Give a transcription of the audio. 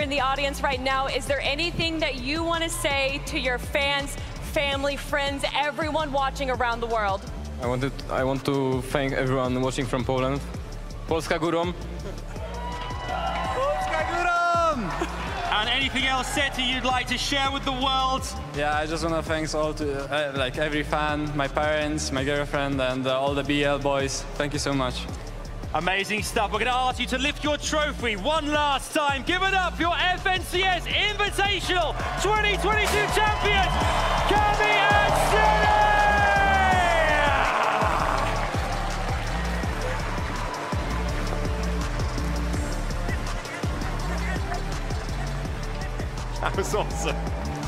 in the audience right now. Is there anything that you want to say to your fans, family, friends, everyone watching around the world? I wanted, I want to thank everyone watching from Poland. Polska górą. And anything else, Setty, you'd like to share with the world? Yeah, I just want to thank all to uh, like every fan, my parents, my girlfriend, and uh, all the BL boys. Thank you so much. Amazing stuff. We're going to ask you to lift your trophy one last time. Give it up your FNCS Invitational 2022 champions, Kami and! That was awesome.